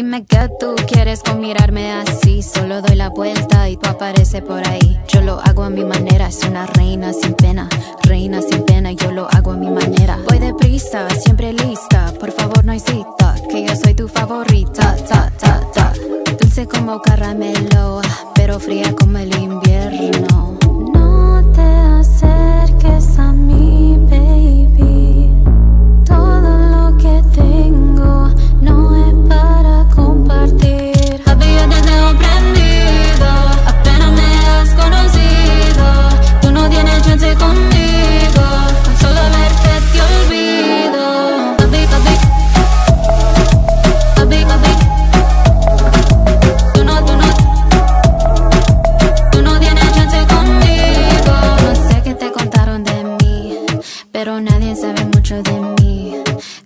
Dime qué tú quieres con mirarme así. Solo doy la vuelta y tú apareces por ahí. Yo lo hago a mi manera, es una reina sin pena. Reina sin pena, yo lo hago a mi manera. Voy deprisa, siempre lista. Por favor, no hay cita, que yo soy tu favorita. Ta, ta, ta. Dulce como caramelo,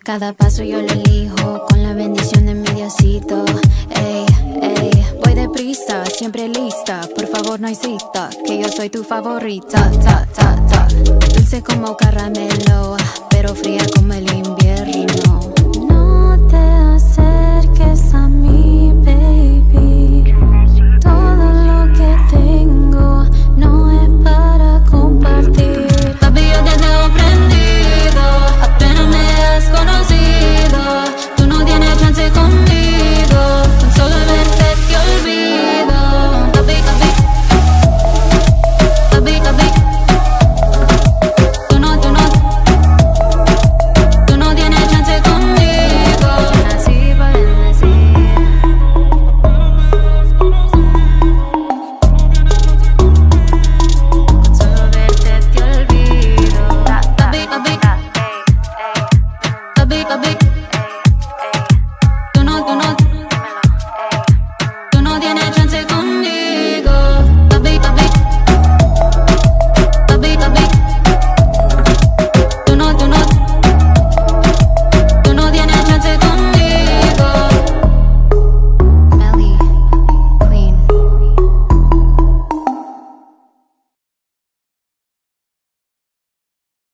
Cada paso yo lo elijo con la bendición de mi Diosito. Ey, ey, voy deprisa, siempre lista. Por favor, no hay cita, que yo soy tu favorita. Ta, ta, ta. Dulce como caramelo, a big